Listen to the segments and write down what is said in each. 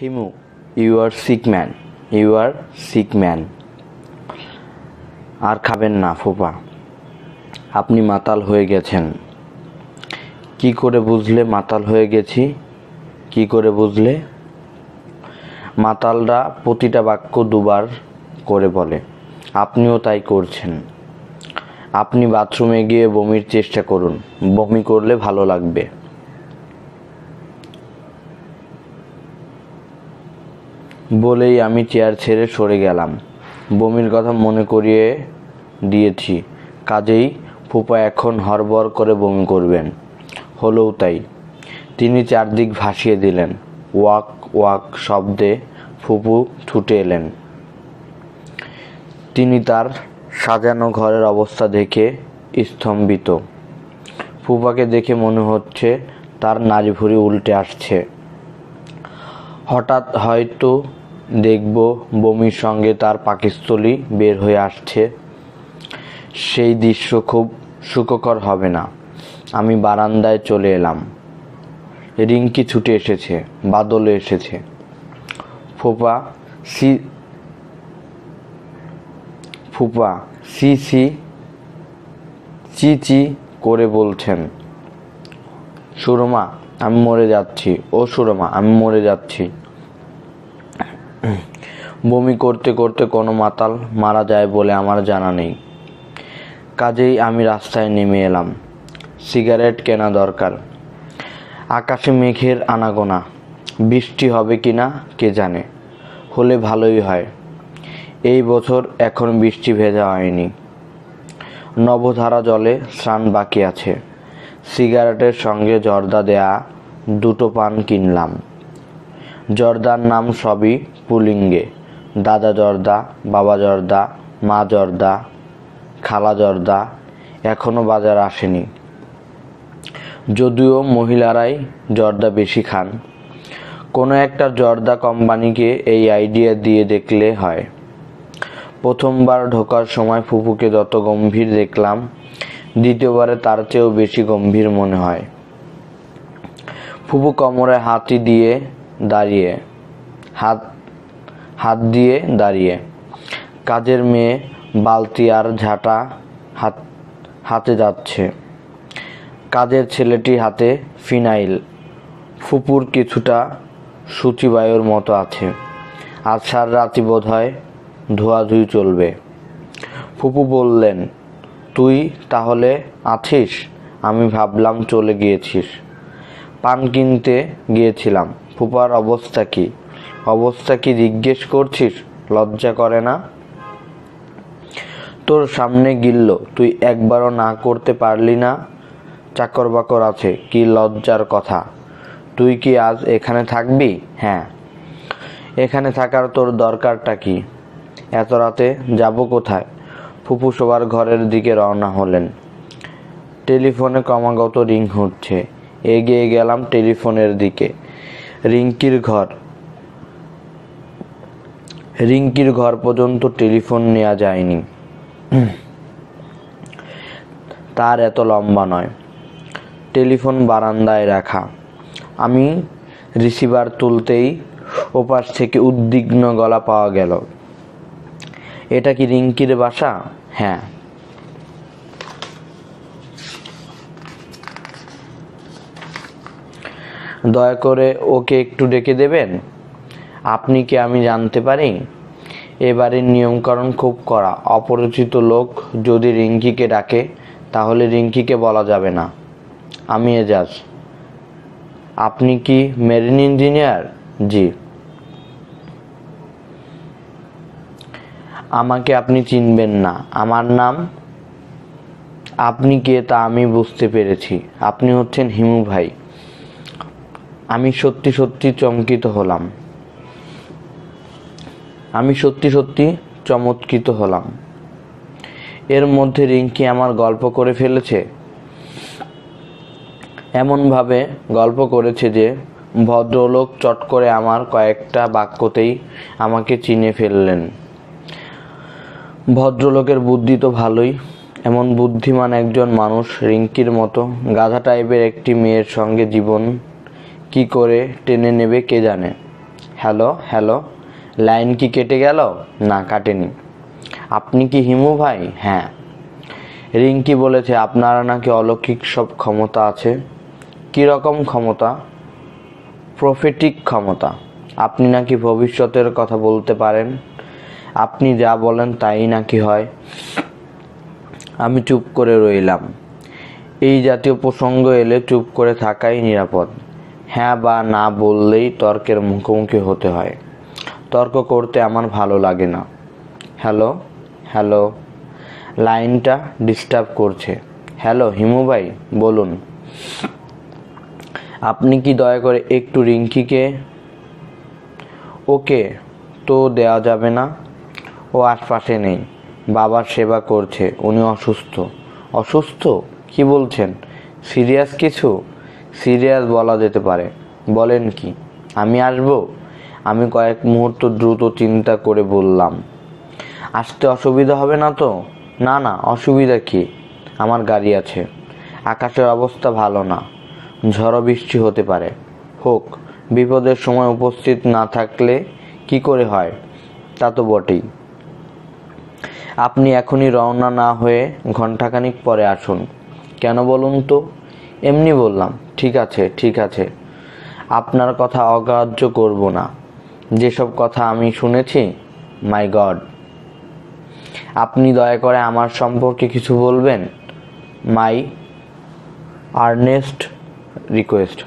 Himu you are sick man you are sick man আর খাবেন না ফোপা আপনি মাতাল হয়ে গেছেন। কি করে বুঝলে মাতাল হয়ে গেছি? কি করে বুঝলে? মাতালরা প্রতিটা বাক্য দুবার করে বলে। আপনিও তাই করছেন। আপনি বাথরুমে গিয়ে বমির চেষ্টা করুন। বমি করলে ভালো লাগবে। বলেই আমি চেয়ার ছেড়ে সরে গেলাম। বমির কথা মনে করিয়ে দিয়েছি। কাজেই ফুপা এখন হরবর করে বমি করবেন। হলেও তাই। তিনি চারদিক ভাসিয়ে দিলেন। ওয়াক ওয়াক শব্দে ফুপু ছুটে এলেন। তিনি তার সাজানো ঘরের অবস্থা দেখে স্তম্ভিত। ফুপাকে দেখে মনে হচ্ছে তার নাড়িভুড়ি উল্টে আসছে। হঠাৎ হয়তো দেখব বমির সঙ্গে তার পাকিস্তলি বের হয়ে আসছে। সেই দৃশ্য খুব সুখকর হবে না। আমি বারান্দায় চলে এলাম। রিঙ্কি ছুটে এসেছে বাদলে এসেছে। ফোপা, সি, ফুপা, সি সি, চি চি করে বলছেন, সুরমা, আমি মরে যাচ্ছি। ও সুরমা, আমি মরে যাচ্ছি। বমি করতে করতে কোনো মাতাল মারা যায় বলে আমার জানা নেই। কাজেই আমি রাস্তায় নেমে এলাম। সিগারেট কেনা দরকার। আকাশে মেঘের আনাগোনা। বৃষ্টি হবে কি না কে জানে। হলে ভালোই হয়। এই বছর এখন বৃষ্টি ভেজা হয়নি। নবধারা জলে স্নান বাকি আছে। সিগারেটের সঙ্গে জর্দা দেয়া দুটো পান কিনলাম। জর্দার নাম সবই পুলিঙ্গে। দাদা জর্দা, বাবা জর্দা, মা জর্দা, খালা জর্দা এখনও বাজার আসেনি। যদিও মহিলারাই জর্দা বেশি খান, কোনো একটা জর্দা কোম্পানিকে এই আইডিয়া দিয়ে দেখলে হয়। প্রথমবার ঢোকার সময় ফুপুকে যত গম্ভীর দেখলাম, দ্বিতীয়বারে তার চেয়েও বেশি গম্ভীর মনে হয়। ফুপু কোমরে হাতি দিয়ে দাঁড়িয়ে, হাত হাত দিয়ে দাঁড়িয়ে। কাজের মেয়ে বালতি আর ঝাঁটা হাত হাতে যাচ্ছে। কাজের ছেলেটি হাতে ফিনাইল। ফুপুর কিছুটা সূচিবায়ুর মতো আছে। আজ সার রাতি বোধ হয় ধোয়াধুয়ি চলবে। ফুপু বললেন, তুই তাহলে আছিস? আমি ভাবলাম চলে গিয়েছিস। পান কিনতে গিয়েছিলাম। ফুপার অবস্থা কি? অবস্থা কি জিজ্ঞেস করছিস? লজ্জা করে না? তোর সামনে গিলল, তুই একবারও না করতে পারলি না? চাকর বাকর আছে, কি লজ্জার কথা। তুই কি আজ এখানে থাকবি? হ্যাঁ। এখানে থাকার তোর দরকারটা কি? এত রাতে যাব কোথায়? ফুপু সবার ঘরের দিকে রওনা হলেন। টেলিফোনে ক্রমাগত রিং হচ্ছে। এগিয়ে গেলাম টেলিফোনের দিকে। রিঙ্কির ঘর। রিঙ্কির ঘর পর্যন্ত টেলিফোন নেওয়া যায়নি। তার এত লম্বা নয়। টেলিফোন বারান্দায় রাখা। আমি রিসিভার তুলতেই ওপাশ থেকে উদ্বিগ্ন গলা পাওয়া গেল। এটা কি রিঙ্কির বাসা? হ্যাঁ। দয়া করে ওকে একটু ডেকে দেবেন? আপনি কি আমি জানতে পারি? এবারের নিয়মকানুন খুব করা অপরিচিত লোক যদি রিঙ্কিকে ডাকে, তাহলে রিঙ্কিকে বলা যাবে না। আমি এজাজ। আপনি কি মেরিন ইঞ্জিনিয়ার? জি। আমাকে আপনি চিনবেন না। আমার নাম? আপনি কে তা আমি বুঝতে পেরেছি। আপনি হচ্ছেন হিমু ভাই। আমি সত্যি সত্যি চমকিত হলাম। আমি সত্যি সত্যি চমৎকৃত হলাম। এর মধ্যে রিঙ্কি আমার গল্প করে ফেলেছে। এমনভাবে গল্প করেছে যে, ভদ্রলোক চট করে আমার কয়েকটা বাক্যতেই আমাকে চিনে ফেললেন। ভদ্রলোকের বুদ্ধি তো ভালোই, এমন বুদ্ধিমান একজন মানুষ রিঙ্কির মতো গাধা টাইপের একটি মেয়ের সঙ্গে জীবন কি করে টেনে নেবে কে জানে। Hello hello. লাইন কি কেটে গেল? না, কাটেনি। আপনি কি হিমু ভাই? হ্যাঁ। রিঙ্কি বলেছে, আপনারা নাকি অলৌকিক সব ক্ষমতা আছে। কী রকম ক্ষমতা? প্রফেটিক ক্ষমতা। আপনি নাকি ভবিষ্যতের কথা বলতে পারেন। আপনি যা বলেন তাই নাকি হয়। আমি চুপ করে রইলাম। এই জাতীয় প্রসঙ্গ এলে চুপ করে থাকাই নিরাপদ। হ্যাঁ বা না বললেই তর্কের মুখোমুখি হতে হয়। তর্ক করতে আমার ভালো লাগে না। হ্যালো? হ্যালো? লাইনটা ডিস্টার্ব করছে। হ্যালো, হিমু ভাই, বলুন। আপনি কি দয়া করে একটু রিঙ্কিকে? ওকে, তো দেওয়া যাবে না। ও আশপাশে নেই। বাবার সেবা করছে, উনি অসুস্থ। অসুস্থ? কি বলছেন? সিরিয়াস কিছু? সিরিয়াস বলা যেতে পারে। বলেন কি? আমি আসব? আমি কয়েক মুহূর্ত দ্রুত চিন্তা করে বললাম, আসতে অসুবিধা হবে না তো? না না, অসুবিধা কি? আমার গাড়ি আছে। আকাশের অবস্থা ভালো না। ঝড়ো বৃষ্টি হতে পারে। হোক, বিপদের সময় উপস্থিত না থাকলে কি করে হয়? তা তো বটেই। আপনি এখনই রওনা না হয়ে ঘন্টাখানিক পরে আসুন। কেন বলুন তো? এমনি বললাম। ঠিক আছে ঠিক আছে। আপনার কথা অগ্রাহ্য করব না। যেসব কথা আমি শুনেছি মাই গড আপনি দয়া করে আমার সম্পর্কে কিছু বলবেন? মাই আর্নেস্ট রিকোয়েস্ট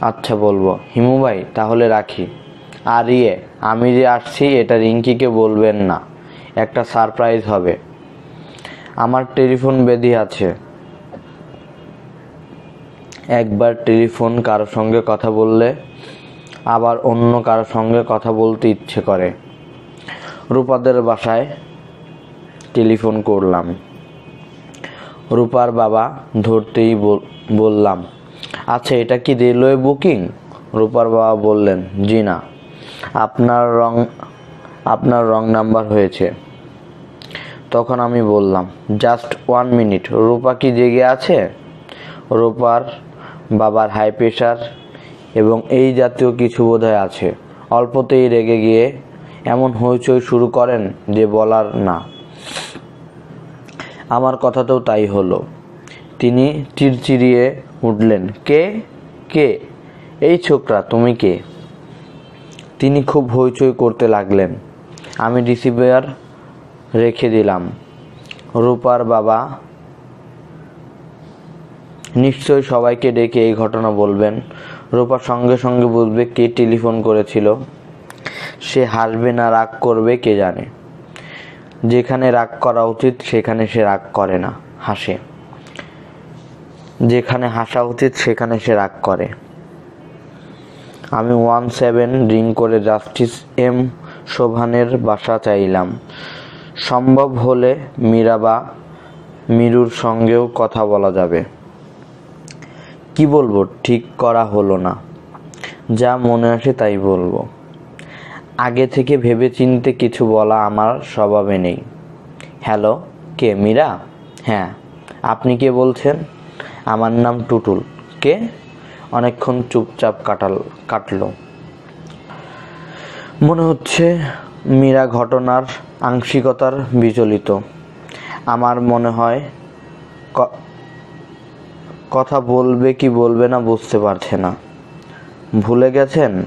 আচ্ছা বলব। হিমু ভাই, তাহলে রাখি। আর ইয়ে আমি যে আসছি, এটা রিঙ্কিকে বলবেন না। একটা সারপ্রাইজ হবে। আমার টেলিফোন বেদি আছে। একবার টেলিফোন কারোর সঙ্গে কথা বললে আবার অন্য কারোর সঙ্গে কথা বলতে ইচ্ছে করে। রূপাদের বাসায় টেলিফোন করলাম। রূপার বাবা ধরতেই বল- বললাম আচ্ছা এটা কি রেলওয়ে বুকিং? রূপার বাবা বললেন, জি না। আপনার রং আপনার রং নাম্বার হয়েছে। তখন আমি বললাম, জাস্ট ওয়ান মিনিট, রূপা কি জেগে আছে? রূপার বাবার হাই প্রেশার এবং এই জাতীয় কিছু বোধহয় আছে। অল্পতেই রেগে গিয়ে এমন হইচই শুরু করেন যে বলার না। আমার কথাতেও তাই হলো। তিনি চিরচিরিয়ে উঠলেন, কে? কে? এই ছোকরা, তুমি কে? তিনি খুব হইচই করতে লাগলেন। আমি রিসিভার রেখে দিলাম। রূপার বাবা নিশ্চয় সবাইকে ডেকে এই ঘটনা বলবেন। রূপা সঙ্গে সঙ্গে বুঝবে কে টেলিফোন করেছিল। সে হাসবে না, রাগ করবে, কে জানে। যেখানে রাগ করা উচিত, সেখানে সে রাগ করে না, হাসে। যেখানে হাসা উচিত, সেখানে সে রাগ করে। আমি ওয়ান সেভেন রিং করে জাস্টিস এম শোভানের বাসা চাইলাম। সম্ভব হলে মীরা বা মিরুর সঙ্গেও কথা বলা যাবে। কি বলব? ঠিক করা হলো না। যা মনে আসে তাই বলব। আগে থেকে ভেবে চিনতে কিছু বলা আমার স্বভাবে নেই। হ্যালো, কে? মীরা? হ্যাঁ আপনি কে বলছেন? আমার নাম টুটুল। কে? অনেকক্ষণ চুপচাপ কাটাল কাটলো। মনে হচ্ছে মীরা ঘটনার আংশিকতার বিচলিত। আমার মনে হয় কথা বলবে কি বলবে না বুঝতে পারছে না। ভুলে গেছেন?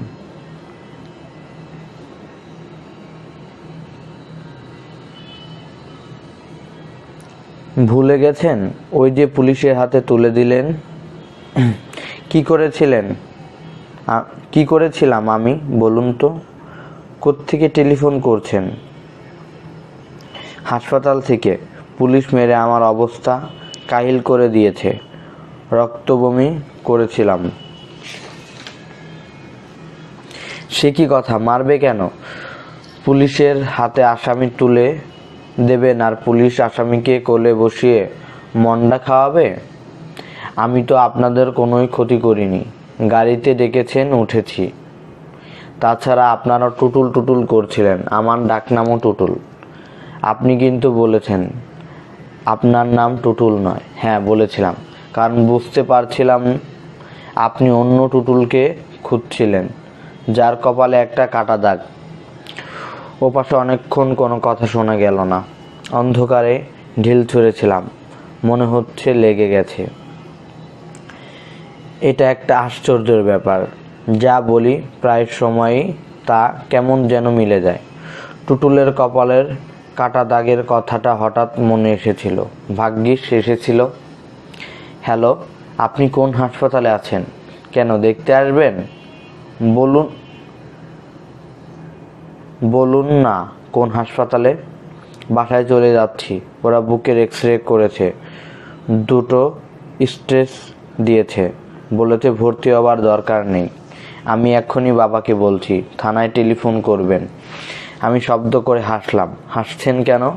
ভুলে গেছেন? ওই যে পুলিশের হাতে তুলে দিলেন। কি করেছিলেন? কি করেছিলাম আমি? বলুন তো। কোত্থেকে টেলিফোন করছেন? হাসপাতাল থেকে। পুলিশ মেরে আমার অবস্থা কাহিল করে দিয়েছে। রক্ত বমি করেছিলাম। সে কি কথা? মারবে কেন? পুলিশের হাতে আসামি তুলে দেবেন আর পুলিশ আসামিকে কোলে বসিয়ে মন্ডা খাওয়াবে? আমি তো আপনাদের কোনোই ক্ষতি করিনি। গাড়িতে ডেকেছেন, উঠেছি। তাছাড়া আপনারা টুটুল টুটুল করছিলেন। আমার ডাকনামও টুটুল। আপনি কিন্তু বলেছেন, আপনার নাম টুটুল নয়। হ্যাঁ বলেছিলাম। কারণ বুঝতে পারছিলাম আপনি অন্য টুটুলকে খুঁজছিলেন, যার কপালে একটা কাটা দাগ। ওপাশে অনেকক্ষণ কোনো কথা শোনা গেল না। অন্ধকারে ঢিল ছুঁড়েছিলাম, মনে হচ্ছে লেগে গেছে। এটা একটা আশ্চর্যের ব্যাপার, যা বলি প্রায় সময়ই তা কেমন যেন মিলে যায়। টুটুলের কপালের কাটা দাগের কথাটা হঠাৎ মনে এসেছিল, ভাগ্যিস এসেছিল। হ্যালো, আপনি কোন হাসপাতালে আছেন? কেন, দেখতে আসবেন? বলুন। বলুন না কোন হাসপাতালে। বাসায় চলে যাচ্ছি। ওরা বুকের এক্স রে করেছে। দুটো স্ট্রেস দিয়েছে। বলেছে ভর্তি হবার দরকার নেই। আমি এক্ষুনি বাবাকে বলছি, থানায় টেলিফোন করবেন। আমি শব্দ করে হাসলাম। হাসছেন কেন?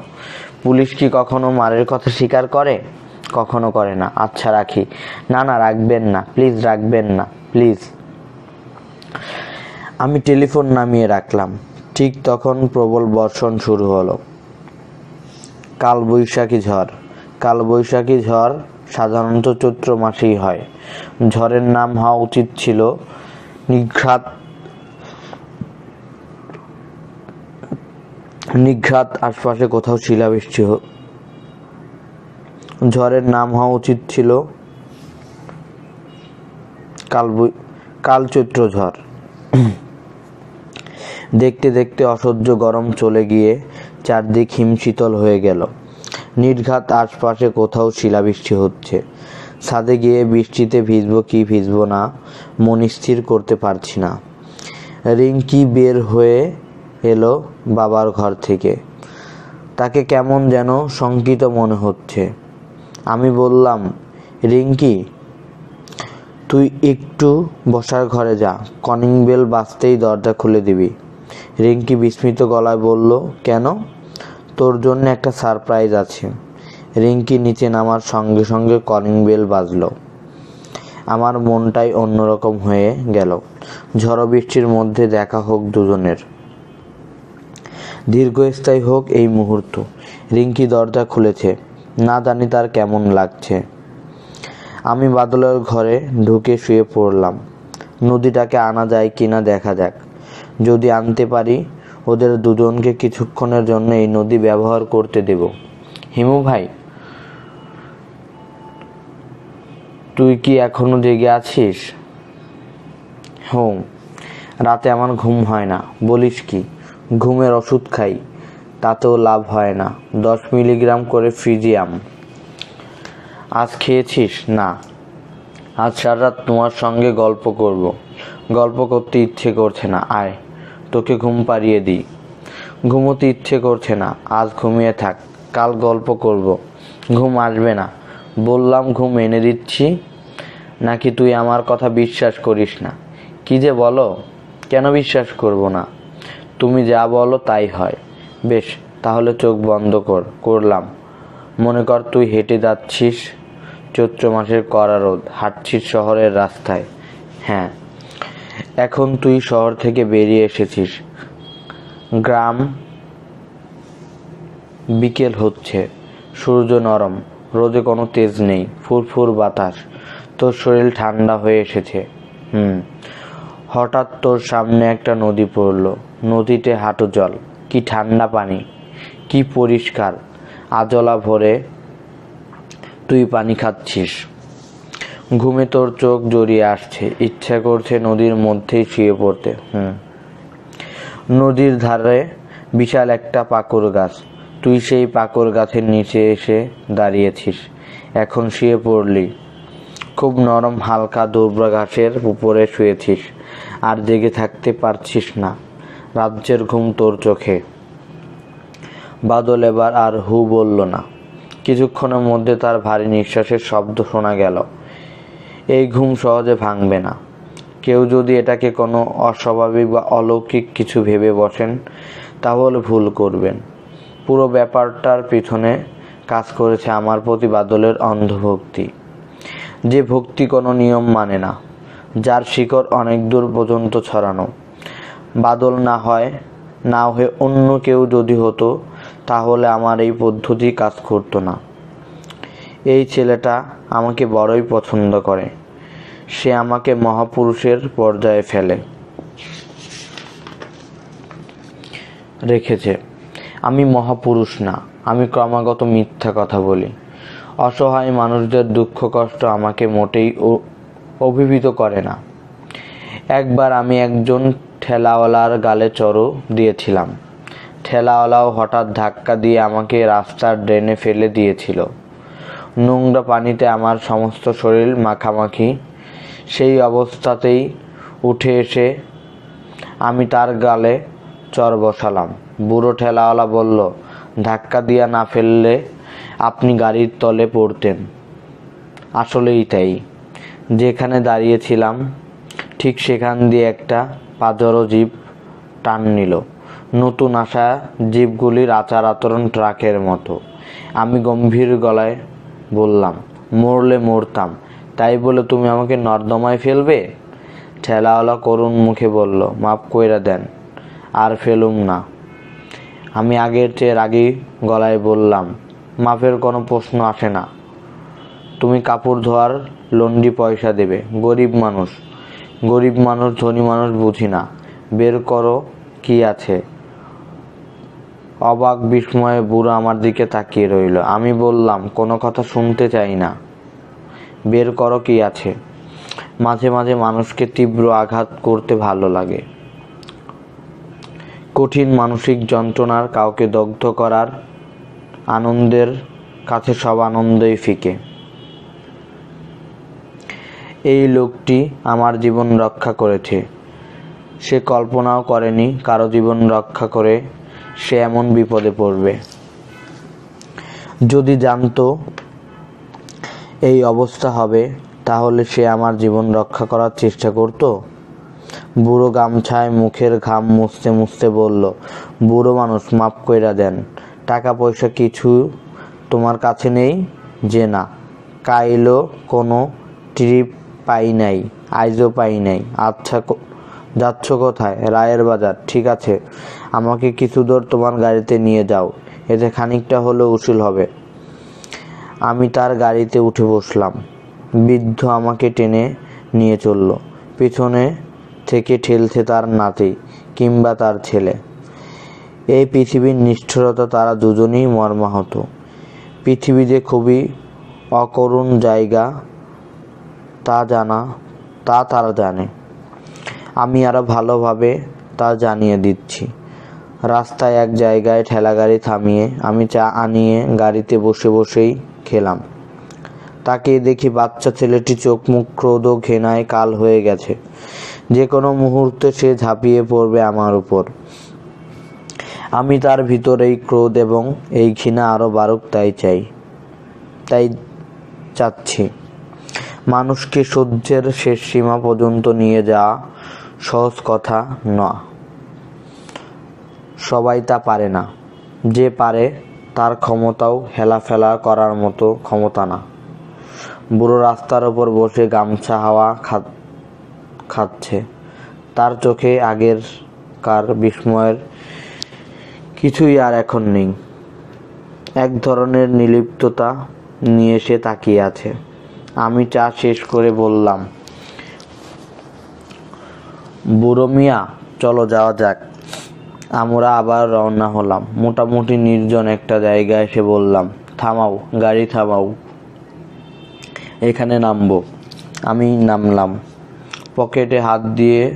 পুলিশ কি কখনো মারের কথা স্বীকার করে? কখনো করে না। আচ্ছা রাখি। না না, রাখবেন না। প্লিজ, রাখবেন না। প্লিজ। আমি টেলিফোন নামিয়ে রাখলাম। ঠিক তখন প্রবল বর্ষণ শুরু হলো। কালবৈশাখী ঝড়। কালবৈশাখী ঝড় সাধারণত চৈত্র মাসেই হয়। ঝড়ের নাম হওয়া উচিত ছিল নিঘাত নিঘাত আশপাশে কোথাও শিলাবৃষ্টি ঝড়ের নাম হওয়া উচিত ছিল কালবৈ, কালচৈত্র ঝড়। দেখতে দেখতে অসহ্য গরম চলে গিয়ে চারদিক হিমশীতল হয়ে গেল। নির্ঘাত আশপাশে কোথাও শিলাবৃষ্টি হচ্ছে। ছাদে গিয়ে বৃষ্টিতে ভিজবো কি ভিজবো না, মন স্থির করতে পারছি না। রিঙ্কি বের হয়ে এলো বাবার ঘর থেকে। তাকে কেমন যেন শঙ্কিত মনে হচ্ছে। আমি বললাম রিঙ্কি তুই একটু বসার ঘরে যা, কনিং বেল বাজতেই দরজা খুলে দিবি। রিঙ্কি বিস্মিত গলায় বলল, কেন? তোর জন্য একটা সারপ্রাইজ আছে। রিঙ্কি নিচে নামার সঙ্গে সঙ্গে কলিং বেল বাজলো। আমার মনটাই অন্যরকম হয়ে গেল। ঝড় বৃষ্টির মধ্যে দেখা হোক দুজনের। দীর্ঘস্থায়ী হোক এই মুহূর্ত। রিঙ্কি দরজা খুলেছে। না জানি তার কেমন লাগছে। আমি বাদলের ঘরে ঢুকে শুয়ে পড়লাম। নদীটাকে আনা যায় কিনা দেখা যাক। যদি আনতে পারি, ওদের দুজনকে কিছুক্ষণের জন্য এই নদী ব্যবহার করতে দেব। হিমু ভাই, তুই কি এখনও জেগে আছিস? হুম রাতে আমার ঘুম হয় না। বলিস কি, ঘুমের ওষুধ খাই। তাতেও লাভ হয় না। দশ মিলিগ্রাম করে ফ্রিজিয়াম। আজ খেয়েছিস? না। আজ সারা রাত তোমার সঙ্গে গল্প করব। গল্প করতে ইচ্ছে করছে না। আয়, তোকে ঘুম পাড়িয়ে দিই। ঘুমোতে ইচ্ছে করছে না। আজ ঘুমিয়ে থাক। কাল গল্প করব। ঘুম আসবে না। বললাম ঘুম এনে দিচ্ছি। নাকি তুই আমার কথা বিশ্বাস করিস না? কি যে বলো? কেন বিশ্বাস করব না? তুমি যা বলো তাই হয়। বেশ, তাহলে চোখ বন্ধ কর, করলাম। মনে কর তুই হেঁটে যাচ্ছিস, চৈত্র মাসের কড়া রোদ, হাঁটছিস শহরের রাস্তায়। হ্যাঁ এখন তুই শহর থেকে বেরিয়ে এসেছিস। গ্রাম বিকেল হচ্ছে, সূর্য নরম, রোদে কোনো তেজ নেই, ফুরফুর বাতাস। তোর শরীর ঠান্ডা হয়ে এসেছে। হুম, হঠাৎ তোর সামনে একটা নদী পড়ল, নদীতে হাঁটু জল। কি ঠান্ডা পানি, কি পরিষ্কার, আজলা ভরে তুই পানি খাচ্ছিস। ঘুমে তোর চোখ জড়িয়ে আসছে, ইচ্ছা করছে নদীর মধ্যেই শুয়ে পড়তে। হুম। নদীর ধারে বিশাল একটা পাকুর গাছ। তুই সেই পাকুর গাছের নিচে এসে দাঁড়িয়েছিস। এখন শুয়ে পড়লি। খুব নরম হালকা দুর্বা ঘাসের উপরে শুয়েছিস। আর জেগে থাকতে পারছিস না। রাজ্যের ঘুম তোর চোখে। বাদল এবার আর হু বলল না। কিছুক্ষণের মধ্যে তার ভারী নিঃশ্বাসের শব্দ শোনা গেল। এই ঘুম সহজে ভাঙবে না। কেউ যদি এটাকে কোনো অস্বাভাবিক বা অলৌকিক কিছু ভেবে বসেন, তাহলে ভুল করবেন। পুরো ব্যাপারটার পিছনে কাজ করেছে আমার প্রতি বাদলের অন্ধভক্তি। যে ভক্তি কোনো নিয়ম মানে না, যার শিকড় অনেক দূর পর্যন্ত ছড়ানো। বাদল না হয়, না হয়ে অন্য কেউ যদি হতো, তাহলে আমার এই পদ্ধতি কাজ করতো না। এই ছেলেটা আমাকে বড়ই পছন্দ করে। সে আমাকে মহাপুরুষের পর্যায়ে ফেলে। রেখেছে। আমি মহাপুরুষ না, আমি ক্রমাগত মিথ্যা কথা বলি। অসহায় মানুষদের দুঃখ কষ্ট আমাকে মোটেই অভিভূত করে না। একবার আমি একজন ঠেলাওয়ালার গালে চড়ো দিয়েছিলাম। ঠেলাওয়ালাও হঠাৎ ধাক্কা দিয়ে আমাকে রাস্তার ড্রেনে ফেলে দিয়েছিল। নোংরা পানিতে আমার সমস্ত শরীর মাখামাখি। সেই অবস্থাতেই উঠে এসে আমি তার গালে চর বসালাম। বুড়ো ঠেলাওয়ালা বলল, ধাক্কা দিয়া না ফেললে আপনি গাড়ির তলে পড়তেন। আসলেই তাই। যেখানে দাঁড়িয়েছিলাম, ঠিক সেখান দিয়ে একটা পাজরো জিপ টান নিল। নতুন আসা জিপগুলির আচার আচরণ ট্রাকের মতো। আমি গম্ভীর গলায় বললাম, মরলে মরতাম, তাই বলে তুমি আমাকে নর্দমায় ফেলবে? ঠেলাওয়ালা করুণ মুখে বলল, মাপ কইরা দেন, আর ফেলুম না। আমি আগের চেয়ে রাগী গলায় বললাম, মাপের কোনো প্রশ্ন আসে না। তুমি কাপড় ধোয়ার লন্ডি পয়সা দেবে, গরিব মানুষ। গরিব মানুষ, ধনী মানুষ বুঝি না। বের করো কি আছে। অবাক, বিস্ময়ে বুড়ো আমার দিকে তাকিয়ে রইল। আমি বললাম, কোনো কথা শুনতে চাই না। বের করো কি আছে। মাঝে মাঝে মানুষকে তীব্র আঘাত করতে ভালো লাগে। কঠিন মানসিক যন্ত্রণার কাউকে দগ্ধ করার আনন্দের কাছে সব আনন্দই ফিকে। এই লোকটি আমার জীবন রক্ষা করেছে। সে কল্পনাও করেনি কারও জীবন রক্ষা করে সে এমন বিপদে পড়বে। যদি জানতো এই অবস্থা হবে, তাহলে সে আমার জীবন রক্ষা করার চেষ্টা করতো। বুড়ো গামছায় মুখের ঘাম মুছতে মুছতে বলল, বুড়ো মানুষ মাপ কইরা দেন। টাকা পয়সা কিছু তোমার কাছে নেই? যে না। কাইলো কোনো ট্রিপ পাই নাই আইজও পাই নাই। আচ্ছা যাচ্ছ কোথায়? রায়ের বাজার, ঠিক আছে। আমাকে কিছু দূর তোমার গাড়িতে নিয়ে যাও, এতে খানিকটা হলেও উসুল হবে। আমি তার গাড়িতে উঠে বসলাম। বৃদ্ধ আমাকে টেনে নিয়ে চলল। পিছনে থেকে ঠেলছে তার নাতি কিংবা তার ছেলে। এই পৃথিবীর নিষ্ঠুরতা তারা দুজনেই মর্মাহত। পৃথিবী যে খুবই অকরুণ জায়গা তা জানা, তা তারা জানে। আমি আরও ভালোভাবে তা জানিয়ে দিচ্ছি। রাস্তায় এক জায়গায় ঠেলাগাড়ি থামিয়ে আমি চা আনিয়ে গাড়িতে বসে বসেই খেলাম। তাকে দেখি বাচ্চা ছেলেটি চোখ মুখ ক্রোধ ও ঘৃণায় কাল হয়ে গেছে। যে কোনো মুহূর্তে সে ঝাঁপিয়ে পড়বে আমার উপর। আমি তার ভিতর এই ক্রোধ এবং এই ঘৃণা আরও বাড়ুক তাই চাই, তাই চাচ্ছি। মানুষকে সহ্যের শেষ সীমা পর্যন্ত নিয়ে যাওয়া সহজ কথা না সবাই তা পারে না। যে পারে, তার ক্ষমতাও হেলাফেলা করার মতো ক্ষমতা না। বুড়ো রাস্তার ওপর বসে গামছা হাওয়া খাচ্ছে। তার চোখে আগের কার বিস্ময়ের কিছুই আর এখন নেই। এক ধরনের নিলিপ্ততা নিয়ে সে তাকিয়ে আছে। আমি চা শেষ করে বললাম। বুড়ো মিয়া, চলো যাওয়া যাক। আমরা আবার রওনা হলাম। মোটামুটি নির্জন একটা জায়গায় এসে বললাম, থামাও, গাড়ি থামাও। এখানে নামবো। আমি নামলাম। পকেটে হাত দিয়ে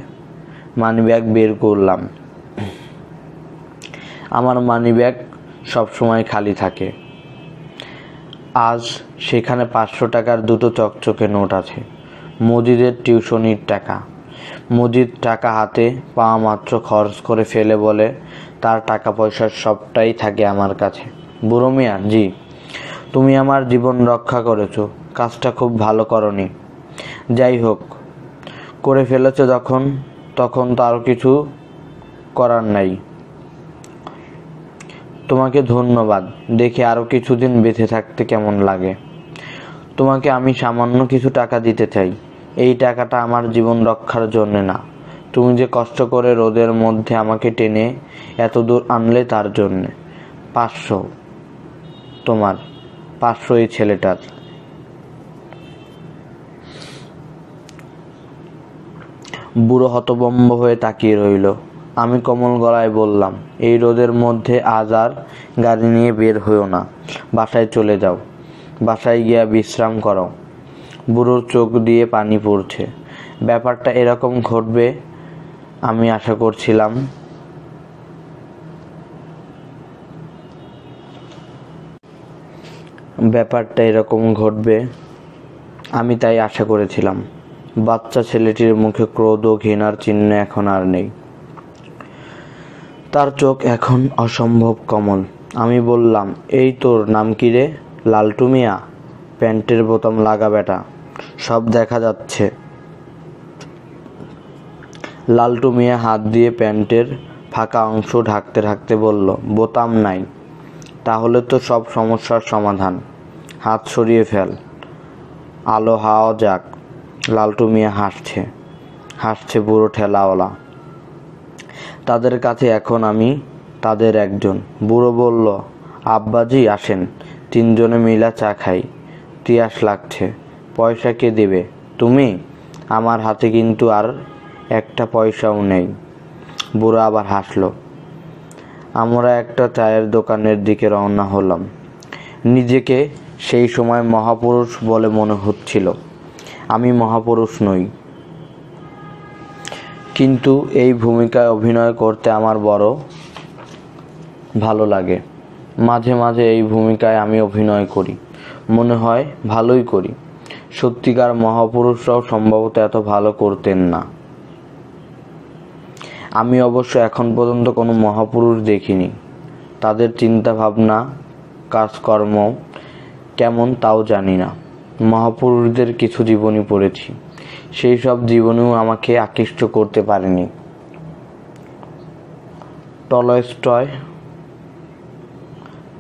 মানিব্যাগ বের করলাম। আমার মানিব্যাগ সবসময় খালি থাকে। আজ সেখানে পাঁচশো টাকার দুটো চকচকে নোট আছে। মজিদের টিউশনির টাকা। মজিদ টাকা হাতে পাওয়া মাত্র খরচ করে ফেলে বলে, তার টাকা পয়সার সবটাই থাকে আমার কাছে। বুড়ো মিয়া, জি, তুমি আমার জীবন রক্ষা করেছ, কাজটা খুব ভালো করনি। যাই হোক, করে ফেলেছো যখন, তখন তো আরও কিছু করার নাই। তোমাকে ধন্যবাদ। দেখে আরও কিছুদিন বেঁচে থাকতে কেমন লাগে। তোমাকে আমি সামান্য কিছু টাকা দিতে চাই। এই টাকাটা আমার জীবন রক্ষার জন্যে না। তুমি যে কষ্ট করে রোদের মধ্যে আমাকে টেনে এত দূর আনলে তার জন্যে। পাঁচশো। তোমার। পাঁচশো এই ছেলেটার। বুড়ো হতবম্ব হয়ে তাকিয়ে রইল। আমি কোমল গলায় বললাম, এই রোদের মধ্যে আজ আর গাড়ি নিয়ে বের হইও না। বাসায় চলে যাও। বাসায় গিয়া বিশ্রাম করো বুড়োর চোখ দিয়ে পানি পড়ছে। ব্যাপারটা এরকম ঘটবে, আমি আশা করছিলাম। ব্যাপারটা এরকম ঘটবে, আমি তাই আশা করেছিলাম। বাচ্চা ছেলেটির মুখে ক্রোধ ও ঘৃণার চিহ্ন এখন আর নেই। তার চোখ এখন অসম্ভব কমল। আমি বললাম, এই তোর নাম কি রে? লালটু মিয়া, প্যান্টের বোতাম লাগা বেটা, সব দেখা যাচ্ছে। লালটু মিয়া হাত দিয়ে প্যান্টের ফাঁকা অংশ ঢাকতে ঢাকতে বলল, বোতাম নাই, তাহলে তো সব সমস্যার সমাধান। হাত সরিয়ে ফেল। আলো হাওয়া যাক। লালটু মিয়া হাসছে হাসছে বুড়ো ঠেলাওয়ালা। তাদের কাছে এখন আমি তাদের একজন। বুড়ো বলল, আব্বাজি, আসেন। তিনজনে মিলা চা খাই। তিয়াস লাগছে। পয়সা কে দেবে? তুমি? আমার হাতে কিন্তু আর একটা পয়সাও নেই। বুড়ো আবার হাসলো, আমরা একটা চায়ের দোকানের দিকে রওনা হলাম। নিজেকে সেই সময় মহাপুরুষ বলে মনে হচ্ছিল। আমি মহাপুরুষ নই। কিন্তু এই ভূমিকায় অভিনয় করতে আমার বড় ভালো লাগে। মাঝে মাঝে এই ভূমিকায় আমি অভিনয় করি। মনে হয় ভালোই করি। সত্যিকার মহাপুরুষরাও সম্ভবত এত ভালো করতেন না। আমি অবশ্য এখন পর্যন্ত কোনো মহাপুরুষ দেখিনি। তাদের চিন্তা ভাবনা কাজকর্ম কেমন তাও জানি না। মহাপুরুষদের কিছু জীবনী পড়েছি। সেই সব জীবনেও আমাকে আকৃষ্ট করতে পারেনি। টলস্টয়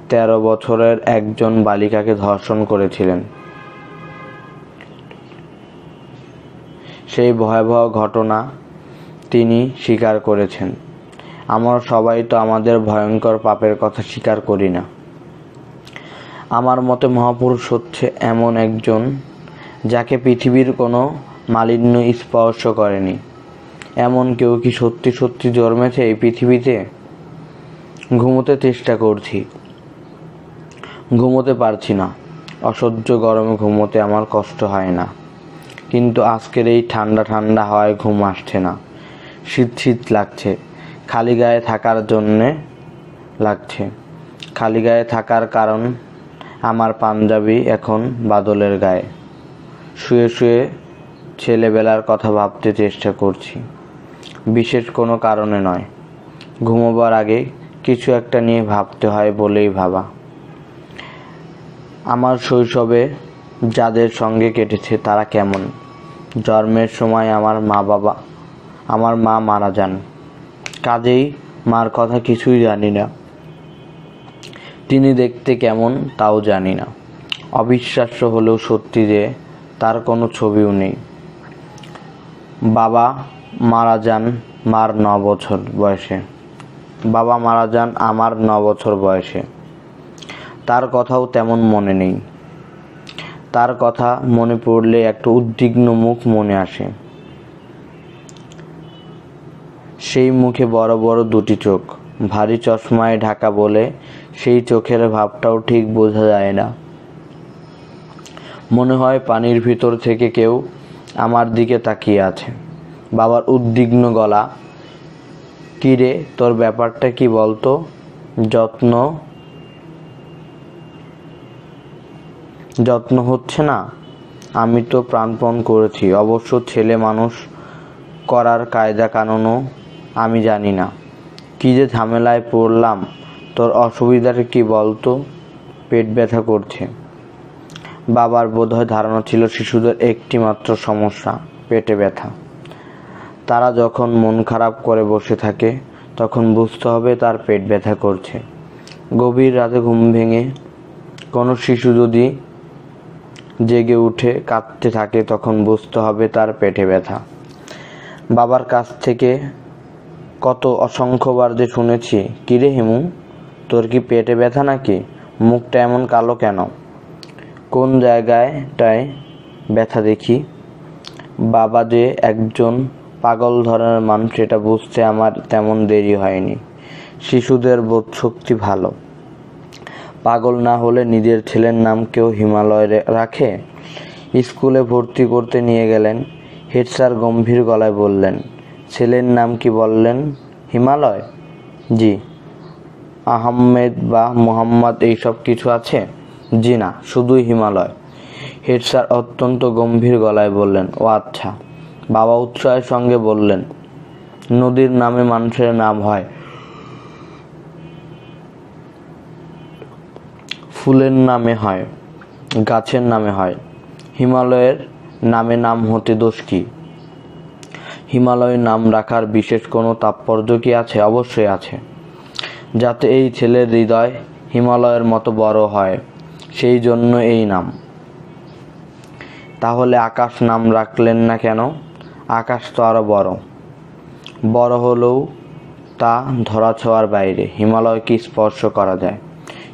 তেরো বছরের একজন বালিকাকে ধর্ষণ করেছিলেন। সেই ভয়াবহ ঘটনা তিনি স্বীকার করেছেন। আমরা সবাই তো আমাদের ভয়ঙ্কর পাপের কথা স্বীকার করি না। আমার মতে মহাপুরুষ হচ্ছে এমন একজন যাকে পৃথিবীর কোনো মালিন্য স্পর্শ করেনি। এমন কেউ কি সত্যি সত্যি জন্মেছে এই পৃথিবীতে? ঘুমোতে চেষ্টা করছি। ঘুমোতে পারছি না। অসহ্য গরমে ঘুমোতে আমার কষ্ট হয় না। কিন্তু আজকের এই ঠান্ডা ঠান্ডা হাওয়ায় ঘুম আসছে না। শীত শীত লাগছে। খালি গায়ে থাকার জন্যে লাগছে। খালি গায়ে থাকার কারণ আমার পাঞ্জাবি এখন বাদলের গায়ে। শুয়ে শুয়ে ছেলেবেলার কথা ভাবতে চেষ্টা করছি। বিশেষ কোনো কারণে নয়। ঘুমোবার আগে কিছু একটা নিয়ে ভাবতে হয় বলেই ভাবা। আমার শৈশবে যাদের সঙ্গে কেটেছে তারা কেমন? জন্মের সময় আমার মা বাবা, আমার মা মারা যান। কাজেই মার কথা কিছুই জানি না। তিনি দেখতে কেমন তাও জানি না। অবিশ্বাস্য হলেও সত্যি যে তার কোনো ছবিও নেই। বাবা মারা যান মার ন বছর বয়সে। বাবা মারা যান আমার ন বছর বয়সে। তার কথাও তেমন মনে নেই। তার কথা মনে পড়লে একটা উদ্বিগ্ন মুখ মনে আসে। সেই মুখে বড় বড় দুটি চোখ। ভারী চশমায় ঢাকা বলে সেই চোখের ভাবটাও ঠিক বোঝা যায় না। মনে হয় পানির ভিতর থেকে কেউ আমার দিকে তাকিয়ে আছে। বাবার উদ্বিগ্ন গলা। কি রে, তোর ব্যাপারটা কি বলতো? যত্ন? যত্ন হচ্ছে না। আমি তো প্রাণপণ করেছি। অবশ্য ছেলে মানুষ করার কায়দা কানুনও আমি জানি না। কী যে ঝামেলায় পড়লাম, তোর অসুবিধাটা কি বলতো? পেট ব্যথা করছে। বাবার বোধহয় ধারণা ছিল শিশুদের একটি মাত্র সমস্যা, পেটে ব্যথা। তারা যখন মন খারাপ করে বসে থাকে, তখন বুঝতে হবে তার পেট ব্যথা করছে। গভীর রাতে ঘুম ভেঙে কোনো শিশু যদি জেগে উঠে কাঁদতে থাকে, তখন বুঝতে হবে তার পেটে ব্যথা। বাবার কাছ থেকে কত অসংখ্যবার যে শুনেছি, কিরে হিমু, তোর কি পেটে ব্যথা নাকি? মুখটা এমন কালো কেন? কোন জায়গায়টায় ব্যথা দেখি? বাবা যে একজন পাগল ধরনের মানুষ, এটা বুঝতে আমার তেমন দেরি হয়নি। শিশুদের বোধ শক্তি ভালো। পাগল না হলে নিজের ছেলের নাম কেউ হিমালয় রাখে? স্কুলে ভর্তি করতে নিয়ে গেলেন, হেড স্যার গম্ভীর গলায় বললেন, ছেলের নাম কি বললেন? হিমালয়? জি। আহমেদ বা মোহাম্মদ, এইসব কিছু আছে? জি না, শুধুই হিমালয়। হেড স্যার অত্যন্ত গম্ভীর গলায় বললেন, ও আচ্ছা। বাবা উৎসাহের সঙ্গে বললেন, নদীর নামে মানুষের নাম হয় ফুলের নামে হয়, গাছের নামে হয়। হিমালয়ের নামে নাম হতে দোষ কি? হিমালয়ের নাম রাখার বিশেষ কোনো তাৎপর্য কি আছে? অবশ্যই আছে। যাতে এই ছেলের হৃদয় হিমালয়ের মতো বড় হয়। সেই জন্য এই নাম। তাহলে আকাশ নাম রাখলেন না কেন? আকাশ তো আরও বড়। বড় হলেও তা ধরা ছোঁয়ার বাইরে। হিমালয়কে স্পর্শ করা যায়।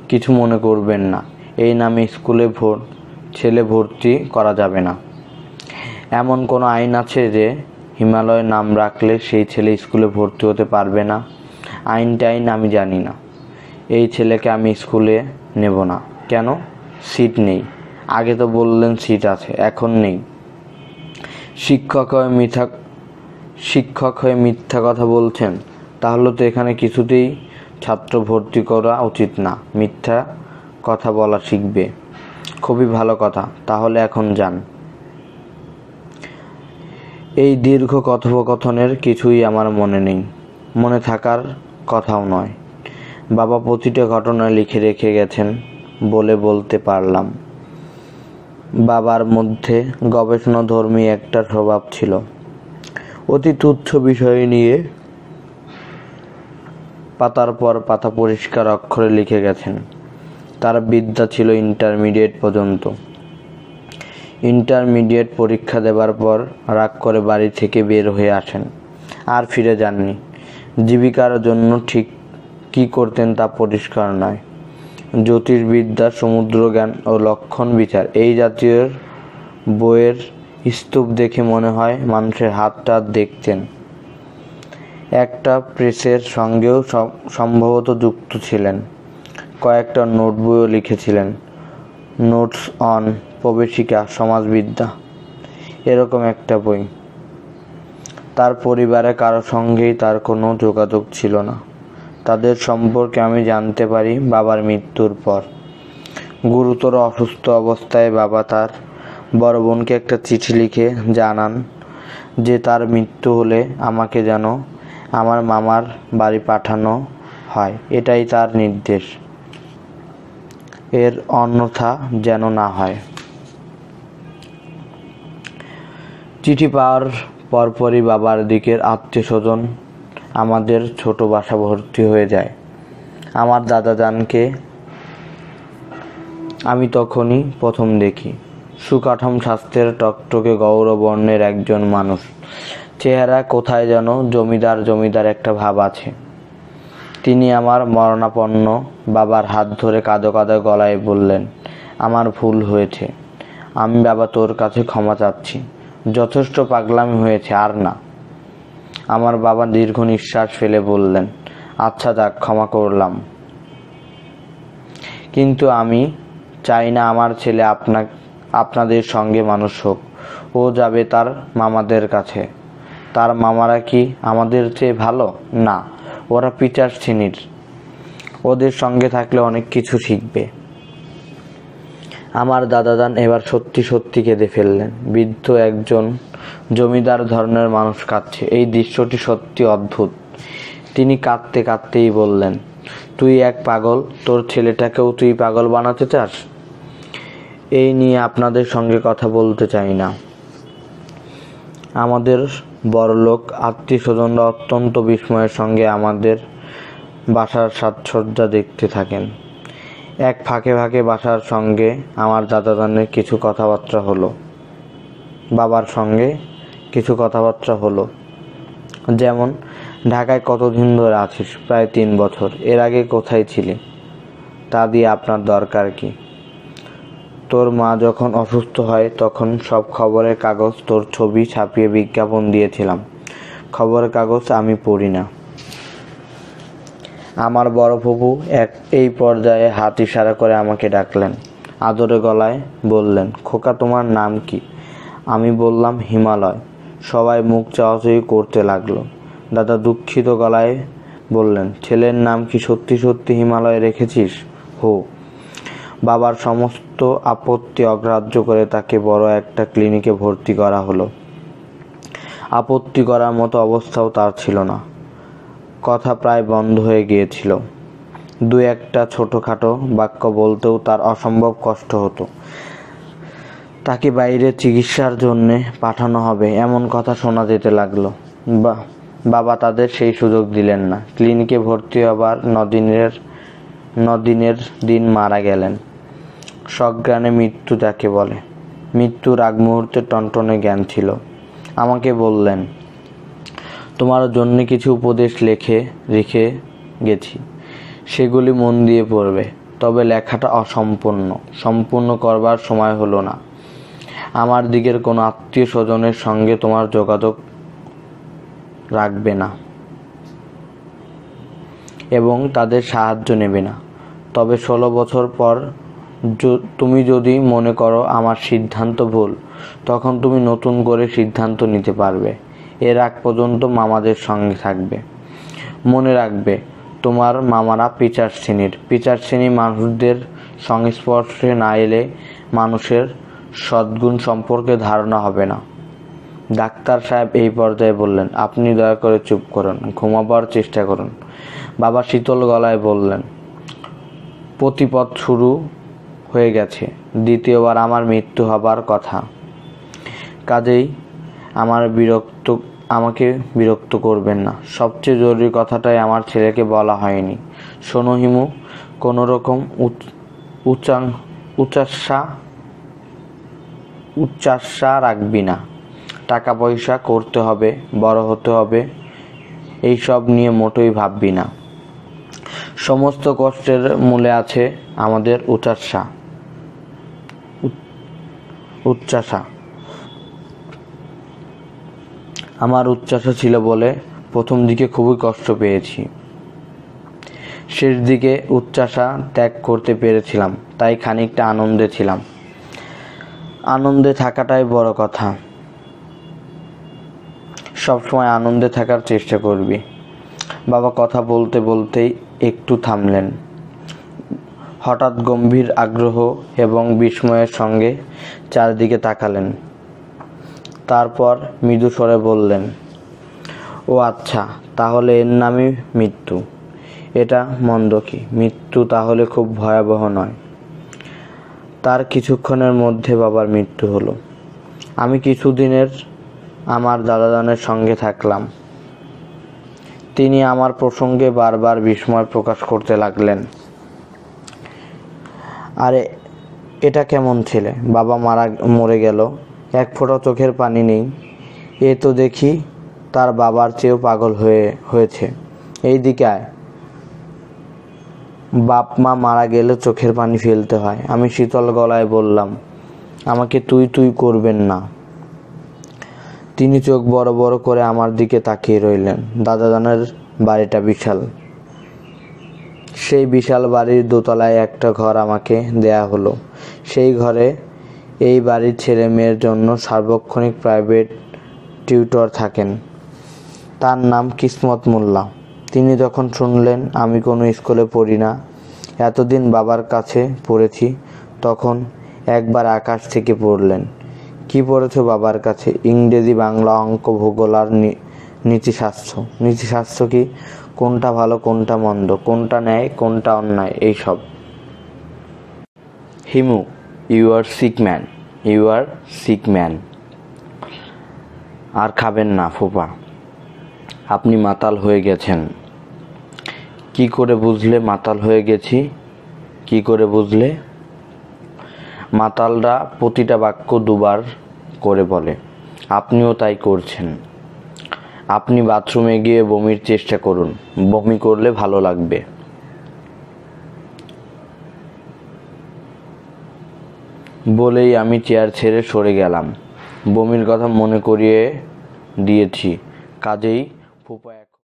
কিছু মনে করবেন না। এই নামে স্কুলে ভোর, ছেলে ভর্তি করা যাবে না। এমন কোনো আইন আছে যে হিমালয় নাম রাখলে সেই ছেলে স্কুলে ভর্তি হতে পারবে না? আইন টাইন আমি জানি না। এই ছেলেকে আমি স্কুলে নেব না। কেন? সিট নেই। আগে তো বললেন সিট আছে, এখন নেই। শিক্ষক হয়ে মিথ্যা, শিক্ষক হয়ে মিথ্যা কথা বলছেন, তাহলে তো এখানে কিছুতেই ছাত্র ভর্তি করা উচিত না। মিথ্যা কথা বলা শিখবে। খুবই ভালো কথা, তাহলে এখন যান। এই দীর্ঘ কথোপকথনের কিছুই আমার মনে নেই। মনে থাকার কথাও নয়। বাবা প্রতিটা ঘটনা লিখে রেখে গেছেন। বলে বলতে পারলাম। বাবার মধ্যে গবেষণাধর্মী একটা স্বভাব ছিল। অতি তুচ্ছ বিষয় নিয়ে পাতার পর পাতা পরিষ্কার অক্ষরে লিখে গেছেন। তার বিদ্যা ছিল ইন্টারমিডিয়েট পর্যন্ত। ইন্টারমিডিয়েট পরীক্ষা দেবার পর রাগ করে বাড়ি থেকে বের হয়ে আসেন। আর ফিরে যাননি। জীবিকার জন্য ঠিক কী করতেন তা পরিষ্কার নয়। জ্যোতির্বিদ্যা সমুদ্রজ্ঞান ও লক্ষণ বিচার। এই জাতীয় বইয়ের স্তূপ দেখে মনে হয় মানুষের হাত টাত দেখতেন একটা প্রেসের সঙ্গেও সম- সম্ভবত যুক্ত ছিলেন। কয়েকটা নোট বইও লিখেছিলেন। নোটস অন প্রবেশিকা, সমাজবিদ্যা, এরকম একটা বই। তার পরিবারে কারও সঙ্গেই তার কোনো যোগাযোগ ছিল না। তাদের সম্পর্কে আমি জানতে পারি বাবার মৃত্যুর পর। গুরুতর অসুস্থ অবস্থায় বাবা তার বড় বোনকে একটা চিঠি লিখে জানান যে, তার মৃত্যু হলে আমাকে যেন আমার মামার বাড়ি পাঠানো হয়। এটাই তার নির্দেশ। এর অন্যথা যেন না হয়। চিঠি পাওয়ার পরপরই বাবার দিকের আত্মীয় স্বজন আমাদের ছোট বাসা ভর্তি হয়ে যায়। আমার দাদা জানকে আমি তখনই প্রথম দেখি। সুকাঠাম স্বাস্থ্যের টকটকে গৌরবর্ণের একজন মানুষ। চেহারা কোথায় যেন জমিদার জমিদার একটা ভাব আছে। তিনি আমার মরণাপন্ন বাবার হাত ধরে কাঁদো কাঁদো গলায় বললেন, আমার ভুল হয়েছে। আমি বাবা তোর কাছে ক্ষমা চাচ্ছি। যথেষ্ট পাগলামি হয়েছে, আর না। আমার বাবা দীর্ঘ নিঃশ্বাস ফেলে বললেন আচ্ছা যাক, ক্ষমা করলাম। কিন্তু আমি চাই না আমার ছেলে আপনা, আপনাদের সঙ্গে মানুষ হোক। ও যাবে তার মামাদের কাছে। তার মামারা কি আমাদের চেয়ে ভালো? না, ওরা পিটার শ্রেণির। ওদের সঙ্গে থাকলে অনেক কিছু শিখবে। আমার দাদাদান এবার সত্যি সত্যি কেঁদে ফেললেন। বৃদ্ধ একজন জমিদার ধরনের মানুষ কাঁদছে। এই দৃশ্যটি সত্যি অদ্ভুত। তিনি কাঁদতে কাঁদতেই বললেন, তুই এক পাগল, তোর ছেলেটাকেও তুই পাগল বানাতে চাস? এই নিয়ে আপনাদের সঙ্গে কথা বলতে চাই না। আমাদের বড়লোক আত্মীয় স্বজনরা অত্যন্ত বিস্ময়ের সঙ্গে আমাদের বাসার সাজসজ্জা দেখতে থাকেন। এক ফাঁকে ফাঁকে বাসার সঙ্গে আমার দাদাদানের কিছু কথাবার্তা হলো। বাবার সঙ্গে কিছু কথাবার্তা হলো। যেমন, ঢাকায় কতদিন ধরে আছিস? প্রায় তিন বছর। এর আগে কোথায় ছিলি? তা দিয়ে আপনার দরকার কি? তোর মা যখন অসুস্থ হয়, তখন সব খবরের কাগজ তোর ছবি ছাপিয়ে বিজ্ঞাপন দিয়েছিলাম। খবরের কাগজ আমি পড়ি না। আমার বড় ফুপু এক, এই পর্যায়ে হাত ইশারা করে আমাকে ডাকলেন। আদরে গলায় বললেন, খোকা, তোমার নাম কি? আমি বললাম, হিমালয়। সবাই মুখ চাওয়াচাই করতে লাগল। দাদা দুঃখিত গলায় বললেন, ছেলের নাম কি সত্যি সত্যি হিমালয় রেখেছিস? হো। বাবার সমস্ত আপত্তি অগ্রাহ্য করে তাকে বড় একটা ক্লিনিকে ভর্তি করা হলো। আপত্তি করার মতো অবস্থাও তার ছিল না। কথা প্রায় বন্ধ হয়ে গিয়েছিল। দু একটা ছোটোখাটো বাক্য বলতেও তার অসম্ভব কষ্ট হতো। তাকে বাইরে চিকিৎসার জন্যে পাঠানো হবে। এমন কথা শোনা যেতে লাগল। বা বাবা তাদের সেই সুযোগ দিলেন না। ক্লিনিকে ভর্তি হবার নদিনের নদিনের দিন মারা গেলেন। সজ্ঞানে মৃত্যু যাকে বলে। মৃত্যুর আগ মুহূর্তে টনটনে জ্ঞান ছিল। আমাকে বললেন, তোমার জন্য কিছু উপদেশ লেখে, রেখে গেছি। সেগুলি মন দিয়ে পড়বে। তবে লেখাটা অসম্পূর্ণ। সম্পূর্ণ করবার সময় হলো না। আমার দিকের কোনো আত্মীয় স্বজনের সঙ্গে তোমার যোগাযোগ রাখবে না এবং তাদের সাহায্য নেবে না। তবে ষোলো বছর পর তুমি যদি মনে করো আমার সিদ্ধান্ত ভুল, তখন তুমি নতুন করে সিদ্ধান্ত নিতে পারবে। এর আগ পর্যন্ত মামাদের সঙ্গে থাকবে। মনে রাখবে, তোমার মামারা পিচার শ্রেণির। পিচার শ্রেণি মানুষদের সংস্পর্শে না এলে মানুষের সদ্গুণ সম্পর্কে ধারণা হবে না। ডাক্তার সাহেব এই পর্যায়ে বললেন, আপনি দয়া করে চুপ করুন, ঘুমাবার চেষ্টা করুন। বাবা শীতল গলায় বললেন, প্রতিপদ শুরু হয়ে গেছে, দ্বিতীয়বার আমার মৃত্যু হবার কথা। কাজেই আমার বিরক্ত, আমাকে বিরক্ত করবেন না। সবচেয়ে জরুরি কথাটাই আমার ছেলেকে বলা হয়নি। শোনো হিমু কোনো রকম উচ- উচ্চাং উচ্চাসা উচ্চাসা রাখবি না। টাকা পয়সা করতে হবে, বড় হতে হবে এই সব নিয়ে মোটেই ভাববি না। সমস্ত কষ্টের মূলে আছে আমাদের উচ্চাসা উচ- উচ্চাসা আমার উচ্চাসা ছিল বলে প্রথম দিকে খুবই কষ্ট পেয়েছি। শেষ দিকে উচ্চাসা ত্যাগ করতে পেরেছিলাম, তাই খানিকটা আনন্দে ছিলাম। আনন্দে থাকাটাই বড় কথা। সবসময় আনন্দে থাকার চেষ্টা করবি। বাবা কথা বলতে বলতেই একটু থামলেন। হঠাৎ গম্ভীর আগ্রহ এবং বিস্ময়ের সঙ্গে চারদিকে তাকালেন। তারপর মৃদু স্বরে বললেন, ও আচ্ছা তাহলে এর নামই মৃত্যু। এটা মন্দ কি? মৃত্যু তাহলে খুব ভয়াবহ নয়। তার কিছুক্ষণের মধ্যে বাবার মৃত্যু হলো। আমি কিছুদিনের আমার দাদাদানের সঙ্গে থাকলাম। তিনি আমার প্রসঙ্গে বারবার বিস্ময় প্রকাশ করতে লাগলেন। আরে, এটা কেমন ছেলে? বাবা মারা, মরে গেল। এক ফোঁটা চোখের পানি নেই। এ তো দেখি তার বাবার চেয়েও পাগল হয়ে, হয়েছে। এই দিকে আয়। বাপ মা মারা গেলে চোখের পানি ফেলতে হয়। আমি শীতল গলায় বললাম, আমাকে তুই তুই করবেন না। তিনি চোখ বড় বড় করে আমার দিকে তাকিয়ে রইলেন। দাদাদানের বাড়িটা বিশাল। সেই বিশাল বাড়ির দোতলায় একটা ঘর আমাকে দেয়া হলো। সেই ঘরে এই বাড়ির ছেলে মেয়ের জন্য সার্বক্ষণিক প্রাইভেট টিউটর থাকেন। তার নাম কিসমত মোল্লা। তিনি যখন শুনলেন, আমি কোনো স্কুলে পড়ি না, এতদিন বাবার কাছে পড়েছি, তখন একবার আকাশ থেকে পড়লেন। কি পড়েছো বাবার কাছে? ইংরেজি বাংলা অঙ্ক, ভূগোল আর নীতিশাস্ত্র। নীতিশাস্ত্র কি? কোনটা ভালো, কোনটা মন্দ? কোনটা ন্যায়, কোনটা অন্যায়? এইসব। Himu you are sick man you are sick man আর খাবেন না ফোপা আপনি মাতাল হয়ে গেছেন। কি করে বুঝলে মাতাল হয়ে গেছি? কি করে বুঝলে? মাতালরা প্রতিটা বাক্য দুবার করে বলে। আপনিও তাই করছেন। আপনি বাথরুমে গিয়ে বমির চেষ্টা করুন। বমি করলে ভালো লাগবে। বলেই আমি চেয়ার ছেড়ে সরে গেলাম। বমির কথা মনে করিয়ে দিয়েছি। কাজেই ফুপা